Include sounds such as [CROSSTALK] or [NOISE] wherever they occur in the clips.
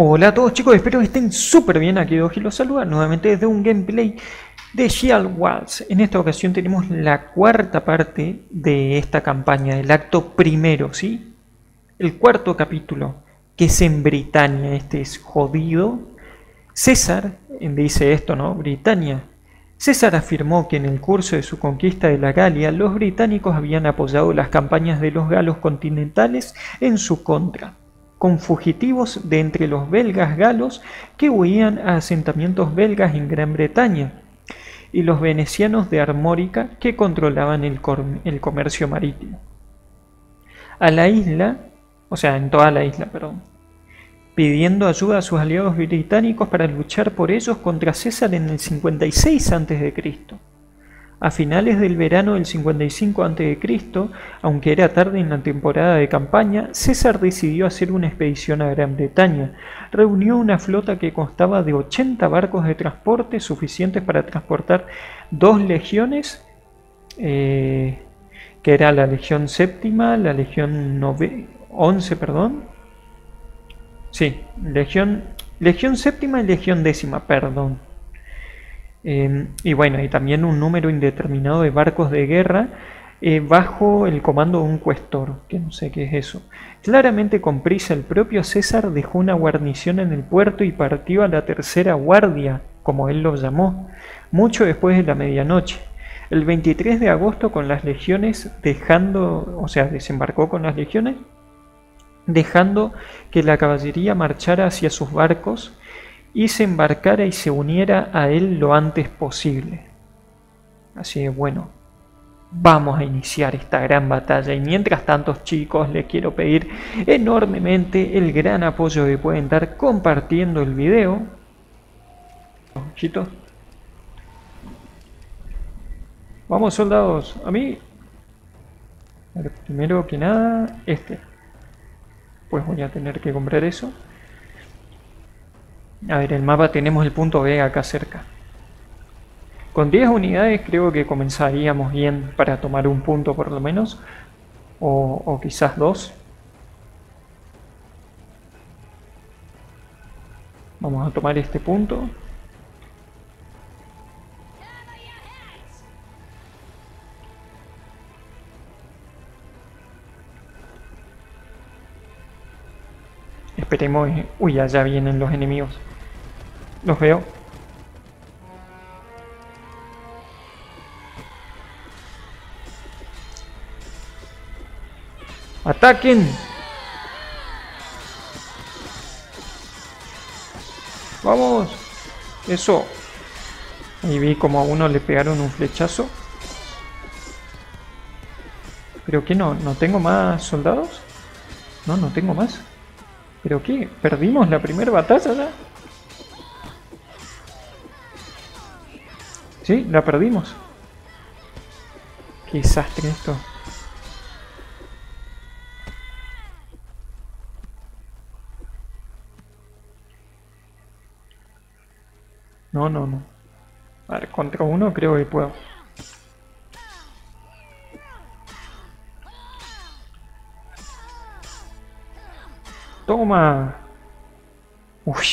Hola a todos chicos, espero que estén súper bien. Aquí Doji los saluda nuevamente desde un gameplay de Shield Wars. En esta ocasión tenemos la cuarta parte de esta campaña, el acto primero, ¿sí? El cuarto capítulo, que es en Britania. Este es jodido. César, dice esto, ¿no? Britania. César afirmó que en el curso de su conquista de la Galia, los británicos habían apoyado las campañas de los galos continentales en su contra con fugitivos de entre los belgas galos que huían a asentamientos belgas en Gran Bretaña, y los venecianos de Armórica que controlaban el, comercio marítimo. A la isla, o sea, en toda la isla, perdón, pidiendo ayuda a sus aliados británicos para luchar por ellos contra César en el 56 a.C. A finales del verano del 55 a.C., aunque era tarde en la temporada de campaña, César decidió hacer una expedición a Gran Bretaña. Reunió una flota que constaba de 80 barcos de transporte suficientes para transportar dos legiones, eh, que era la Legión Séptima, la Legión 11, perdón. Sí, Legión, Legión Séptima y Legión Décima, perdón. Em, y bueno, y también un número indeterminado de barcos de guerra eh, bajo el comando de un cuestor, que no sé qué es eso. Claramente con prisa el propio César dejó una guarnición en el puerto y partió a la tercera guardia, como él lo llamó, mucho después de la medianoche. El 23 de agosto con las legiones dejando, o sea, desembarcó con las legiones, dejando que la caballería marchara hacia sus barcos y se embarcara y se uniera a él lo antes posible. Así que bueno, vamos a iniciar esta gran batalla y mientras tanto chicos les quiero pedir enormemente el gran apoyo que pueden dar compartiendo el video. Chito. Vamos soldados, a mí. Primero que nada, este. Pues voy a tener que comprar eso. A ver, el mapa tenemos el punto B acá cerca. Con 10 unidades creo que comenzaríamos bien para tomar un punto por lo menos. O, o quizás dos. Vamos a tomar este punto. Esperemos... Uy, allá vienen los enemigos. Los veo. ¡Ataquen! ¡Vamos! Eso. Ahí vi como a uno le pegaron un flechazo. ¿Pero qué no? ¿No tengo más soldados? No, no tengo más. ¿Pero qué? ¿Perdimos la primera batalla ya? Sí, la perdimos. Qué desastre esto. No, no, no. A ver, contra uno creo que puedo. Toma. Uy.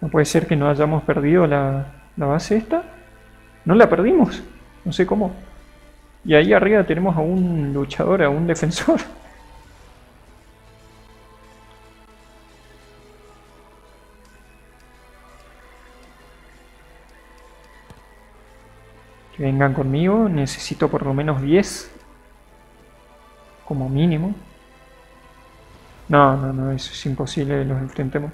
No puede ser que no hayamos perdido la, la base esta. No la perdimos. No sé cómo. Y ahí arriba tenemos a un luchador, a un defensor. [LAUGHS] Que vengan conmigo. Necesito por lo menos 10. Como mínimo. No, no, no, eso es imposible que los enfrentemos.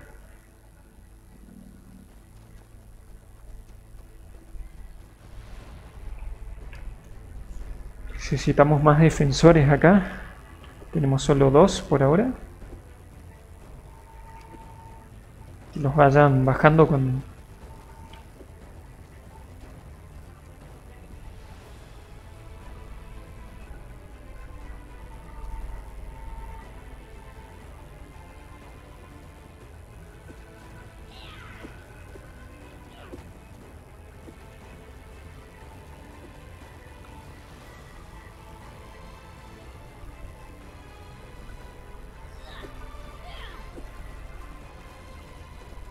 Necesitamos más defensores acá. Tenemos solo dos por ahora. Los vayan bajando con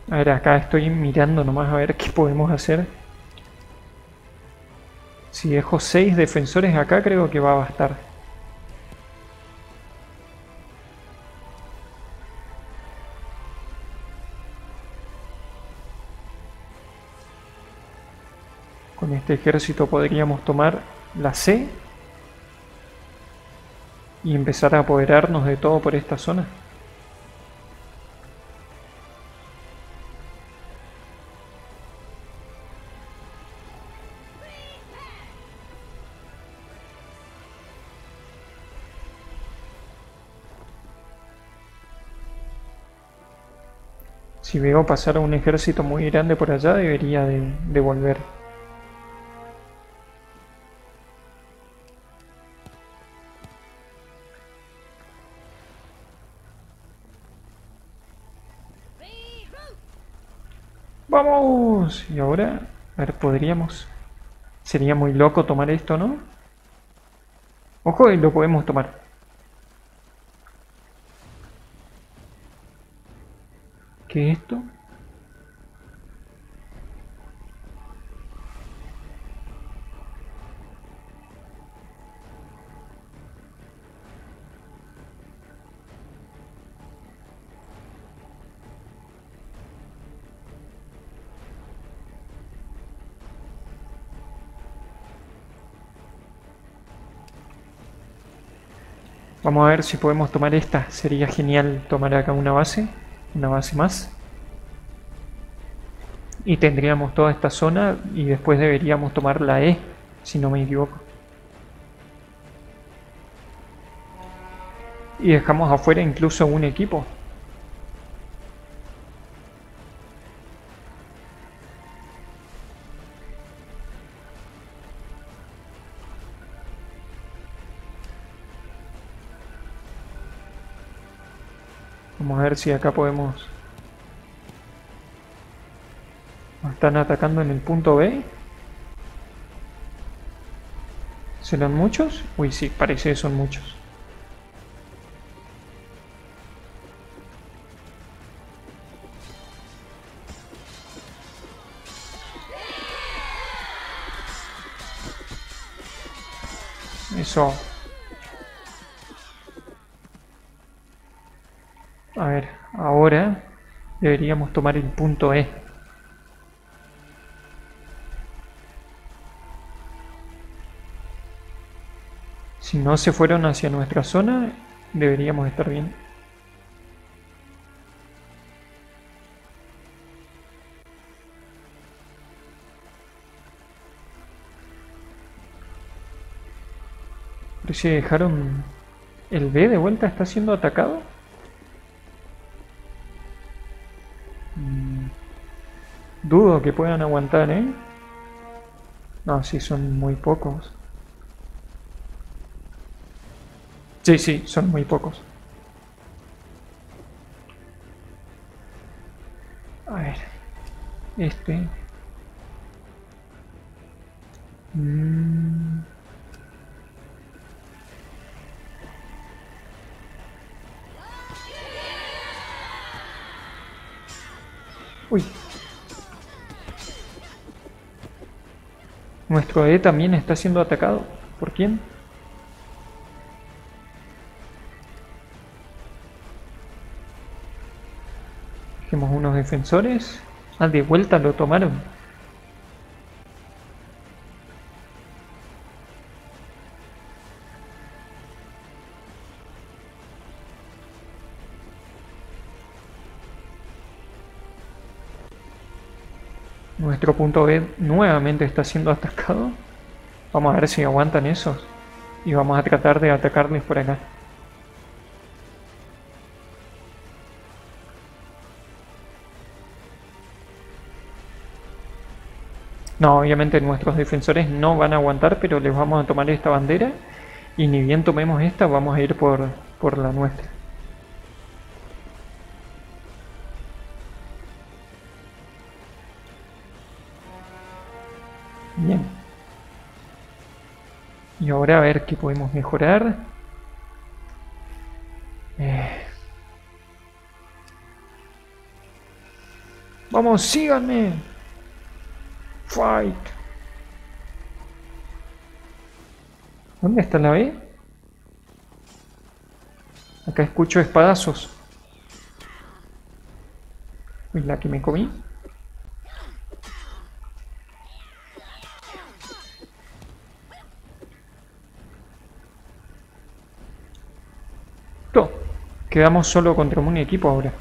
A ver, acá estoy mirando nomás a ver qué podemos hacer. Si dejo 6 defensores acá creo que va a bastar. Con este ejército podríamos tomar la C y empezar a apoderarnos de todo por esta zona. Si veo pasar un ejército muy grande por allá, debería de, volver. ¡Vamos! Y ahora, a ver, podríamos... Sería muy loco tomar esto, ¿no? Ojo, y lo podemos tomar. ¿Qué es esto? Vamos a ver si podemos tomar esta. Sería genial tomar acá una base una base más. Y tendríamos toda esta zona y después deberíamos tomar la E si no me equivoco. Y dejamos afuera incluso un equipo ver si acá podemos... están atacando en el punto B. ¿Serán muchos? Uy, sí, parece que son muchos. Eso deberíamos tomar el punto E. Si no se fueron hacia nuestra zona, deberíamos estar bien. Pero si dejaron... ¿El B de vuelta está siendo atacado? Dudo que puedan aguantar, ¿eh? No, sí, son muy pocos. Sí, sí, son muy pocos. A ver. Este. Mm. Nuestro E también está siendo atacado. ¿Por quién? Dejemos unos defensores. Ah, de vuelta lo tomaron. Punto B nuevamente está siendo atacado. Vamos a ver si aguantan esos. Y vamos a tratar de atacarles por acá. No, obviamente nuestros defensores no van a aguantar, pero les vamos a tomar esta bandera. Y ni bien tomemos esta, vamos a ir por, por la nuestra. Bien. Y ahora a ver qué podemos mejorar. Eh. Vamos, síganme. Fight. ¿Dónde está la B? Acá escucho espadazos. Uy, la que me comí. Quedamos solo contra un equipo ahora.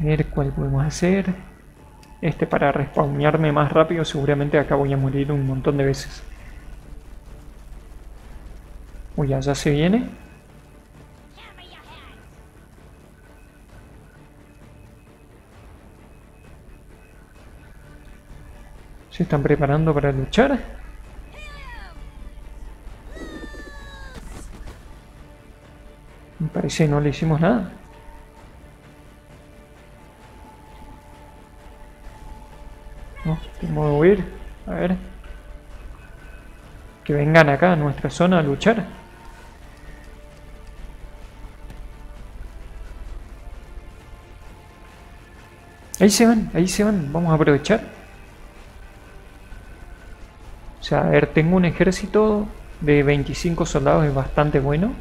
A ver cuál podemos hacer. Este para respawnearme más rápido, seguramente acá voy a morir un montón de veces. Uy, allá se viene. ¿Se están preparando para luchar? Que no le hicimos nada. No, tengo que huir. A ver. Que vengan acá a nuestra zona a luchar. Ahí se van, ahí se van. Vamos a aprovechar. O sea, a ver, tengo un ejército de 25 soldados, es bastante bueno.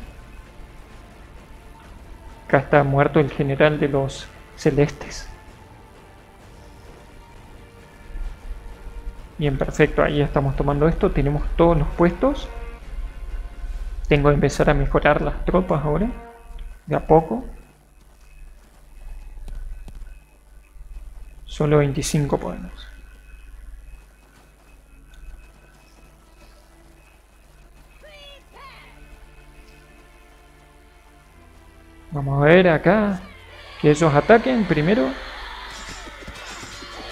Acá está muerto el general de los celestes. Bien, perfecto. Ahí estamos tomando esto. Tenemos todos los puestos. Tengo que empezar a mejorar las tropas ahora. De a poco. Solo 25 podemos. Vamos a ver acá. Que ellos ataquen primero.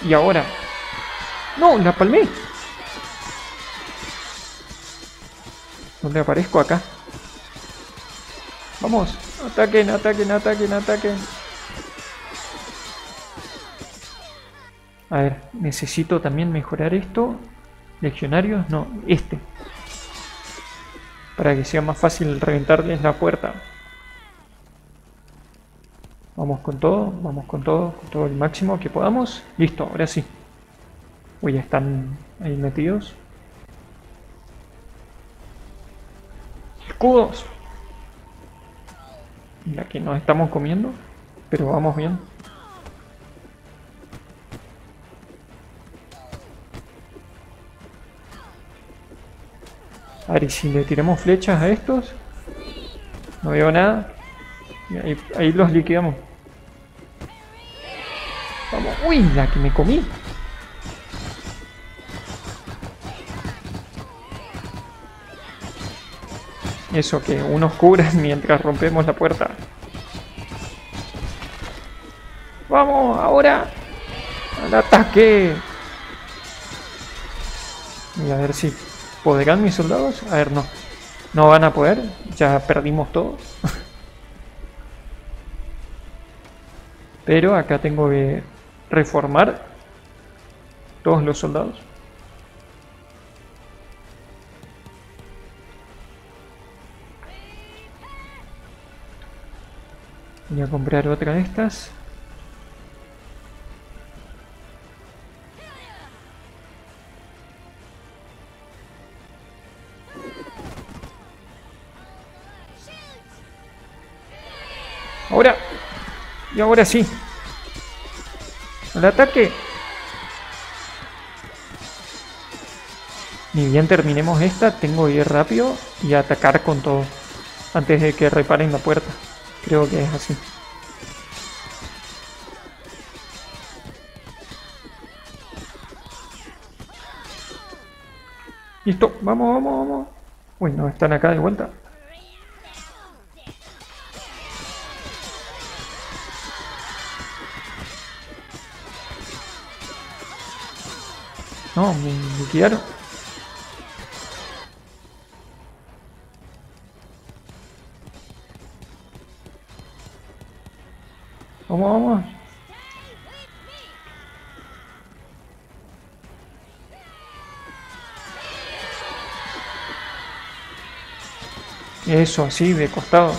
Y ahora. ¡No! ¡La palmé! ¿Dónde aparezco? Acá. Vamos. Ataquen, ataquen, ataquen, ataquen. A ver, necesito también mejorar esto. Legionarios, no, este. Para que sea más fácil reventarles la puerta. Vamos con todo, vamos con todo, con todo el máximo que podamos. Listo, ahora sí. Uy, ya están ahí metidos. Escudos. La que nos estamos comiendo, pero vamos bien. A ver, y si le tiramos flechas a estos, no veo nada. Ahí, los liquidamos. Vamos. Uy, la que me comí. Eso que unos cubran [LAUGHS] mientras rompemos la puerta. ¡Vamos! ¡Ahora! ¡Al ataque! Y a ver si podrán mis soldados. A ver, no. No van a poder. Ya perdimos todo. [LAUGHS] Pero acá tengo que reformar todos los soldados. Voy a comprar otra de estas. Y ahora sí. El ataque. Ni bien terminemos esta, tengo que ir rápido y atacar con todo. Antes de que reparen la puerta. Creo que es así. Listo, vamos, vamos, vamos. Uy, no, están acá de vuelta. No, me liquidaron. Vamos, vamos. Eso, así, de costado.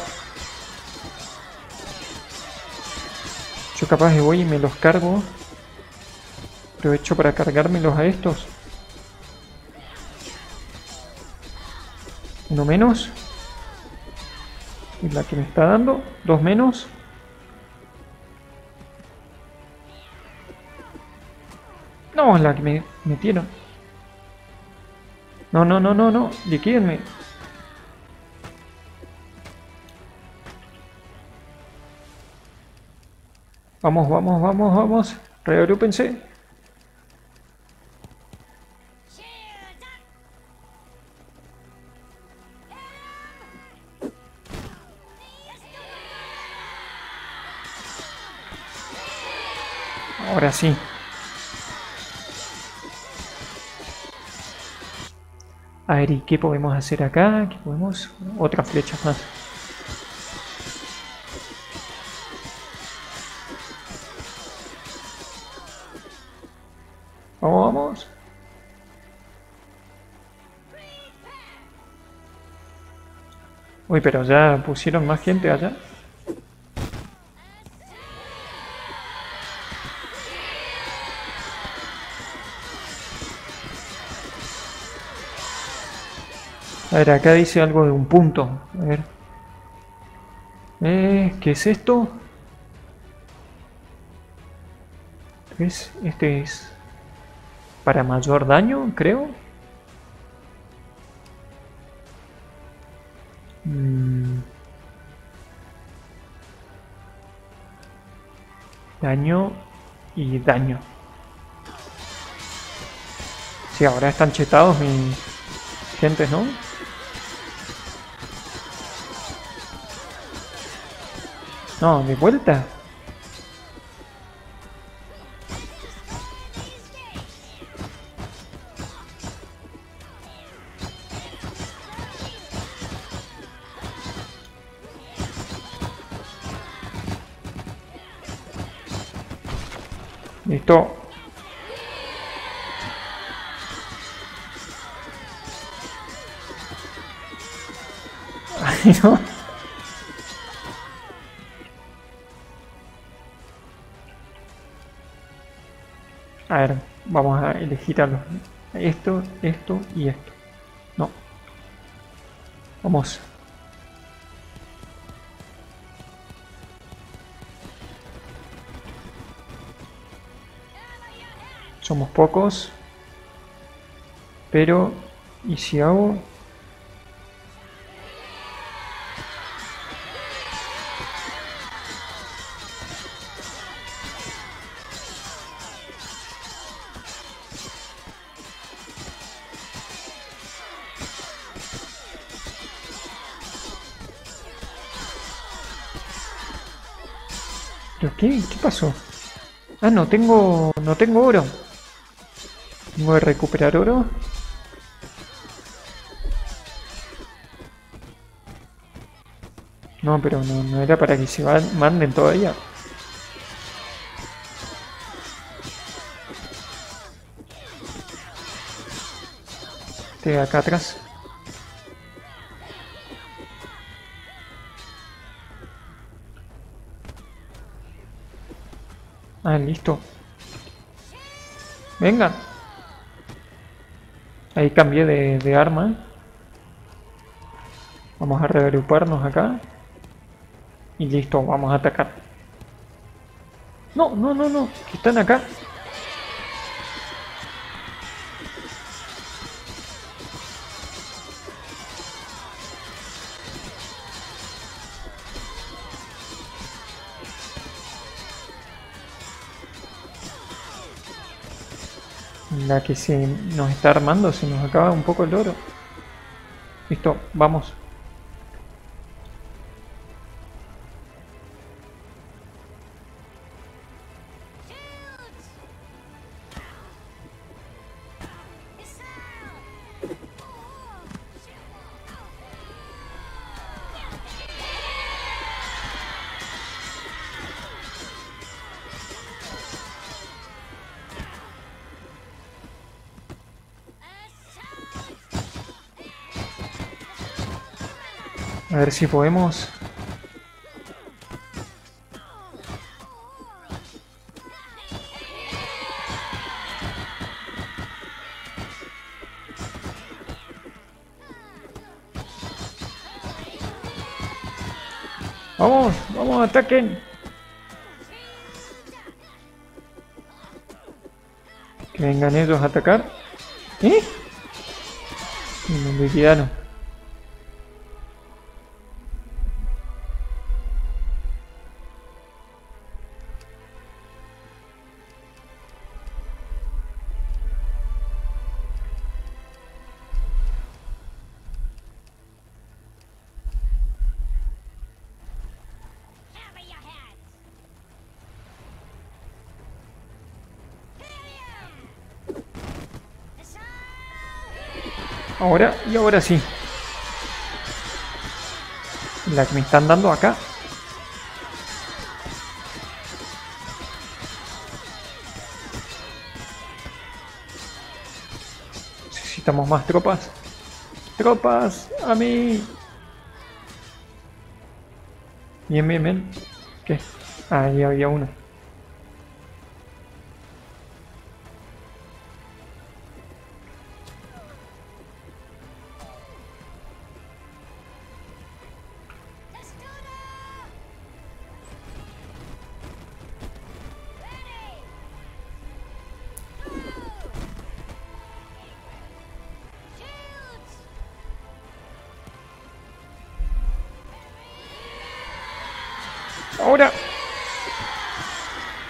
Yo capaz de voy y me los cargo. Aprovecho para cargármelos a estos. Uno menos. Y la que me está dando. Dos menos. No, la que me metieron. No, no, no, no, no. Liquídenme. Vamos, vamos, vamos, vamos. Reagrúpense. Ahora sí. A ver, ¿y qué podemos hacer acá? ¿Qué podemos? Otra flecha más. Vamos, vamos. Uy, pero ya pusieron más gente allá. A ver, acá dice algo de un punto. A ver. Eh, ¿Qué es esto? ¿Es? Este es para mayor daño, creo. Mm. Daño y daño. Sí, ahora están chetados mis gentes, ¿no? No, de vuelta. Listo. [LAUGHS] Ay, no. Vamos a elegir a esto, esto y esto. No. Vamos. Somos pocos. Pero, ¿y si hago qué? ¿Qué pasó? Ah, no tengo... no tengo oro. Tengo que recuperar oro. No, pero no, era para que se manden todavía. Este acá atrás. Ah, listo. Venga. Ahí cambié de, arma. Vamos a reagruparnos acá. Y listo, vamos a atacar. No, no, no, no. están acá. Que se nos está armando, se nos acaba un poco el oro. Listo, vamos. A ver si podemos. Vamos, vamos, ataquen. Que vengan ellos a atacar. ¿Eh? Y nos liquidaron. Ahora sí. La que me están dando acá. Necesitamos más tropas. Tropas, a mí. Bien, bien, bien. ¿Qué? Ah, ahí había uno.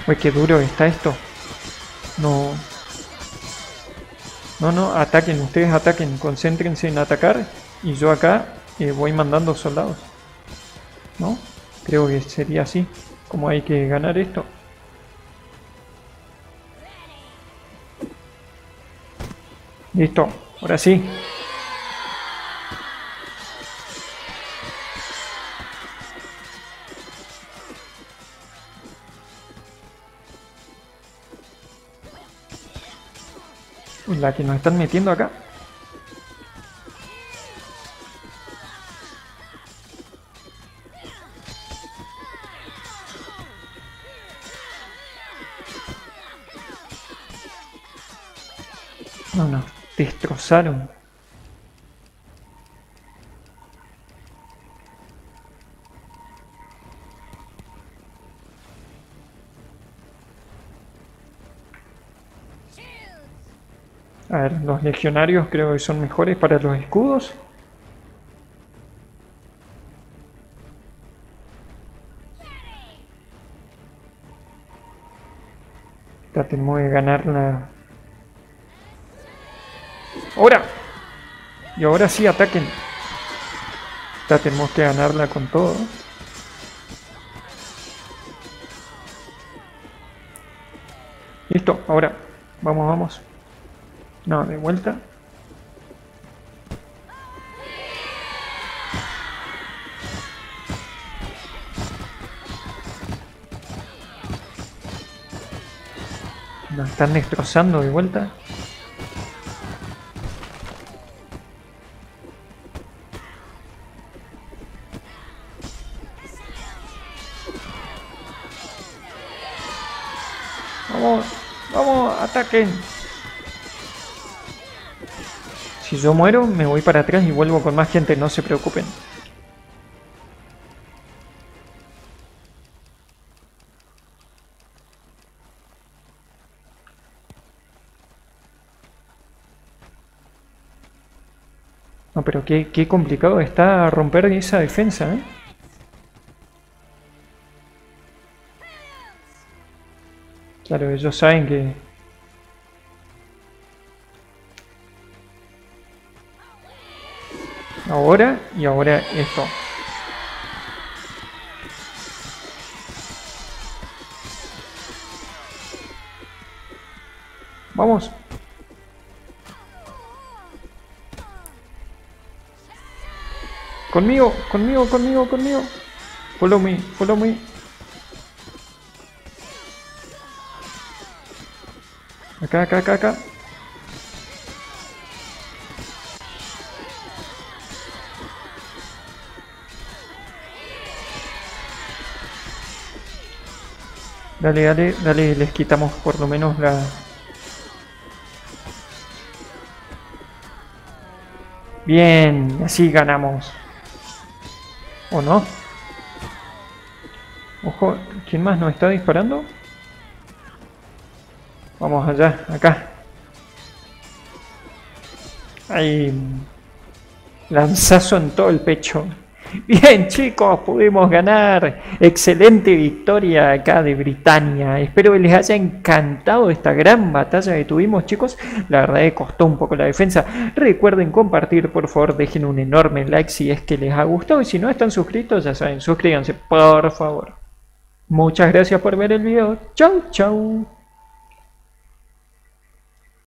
Uy, qué duro está esto. No. No, no, ataquen, ustedes ataquen, concéntrense en atacar y yo acá eh, voy mandando soldados. ¿No? Creo que sería así, como hay que ganar esto. Listo, ahora sí. La que nos están metiendo acá. No, no, destrozaron. A ver, los legionarios creo que son mejores para los escudos. Tratemos de ganar la... ¡Ahora! Y ahora sí, ataquen. Tenemos que ganarla con todo. Listo, ahora. Vamos, vamos. No, de vuelta. Nos están destrozando de vuelta. Vamos, vamos, ataquen. Si yo muero, me voy para atrás y vuelvo con más gente, no se preocupen. No, pero qué, qué complicado está romper esa defensa, ¿eh? Claro, ellos saben que... Ahora y ahora esto. Vamos. Conmigo, conmigo, conmigo, conmigo. Follow me, follow me. Acá, acá, acá, acá. Dale, dale, dale, les quitamos por lo menos la... Bien, así ganamos. ¿O no? Ojo, ¿quién más nos está disparando? Vamos allá, acá. Hay lanzazo en todo el pecho. [LAUGHS] Bien chicos, pudimos ganar. Excelente victoria acá de Britania. Espero que les haya encantado esta gran batalla que tuvimos chicos. La verdad que costó un poco la defensa. Recuerden compartir, por favor, dejen un enorme like si es que les ha gustado. Y si no están suscritos, ya saben, suscríbanse por favor. Muchas gracias por ver el video. Chau, chau.